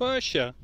Poxa,